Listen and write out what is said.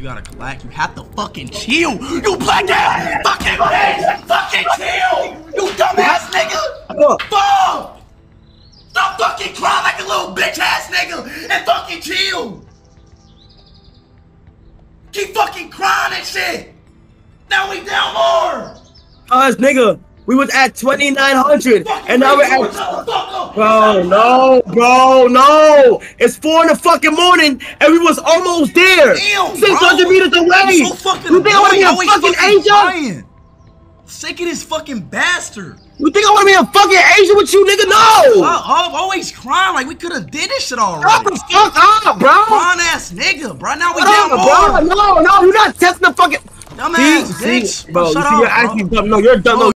You gotta collect. You have to fucking chill. You black ass fucking bitch. Fucking chill. You dumbass nigga. Fuck. Stop fucking crying like a little bitch ass nigga and fucking chill. Keep fucking crying and shit. Now we down more. Cause nigga, we was at 2900 and now we're at. Bro, no, bro, no. It's four in the fucking morning and we was almost there. Damn, 600 bro. meters away. You so fucking you think I want to be a fucking Asian? crying. Sick of this fucking bastard. You think I want to be a fucking Asian with you, nigga? No. I, I'm always crying like we could have did this shit Shut already. the fuck up, bro. Crying ass nigga, bro. Now we Shut down bro. more. No, no, you're not testing the fucking. Dumbass bitch. bro, Shut you see, you're bro. acting dumb. No, you're dumb. No,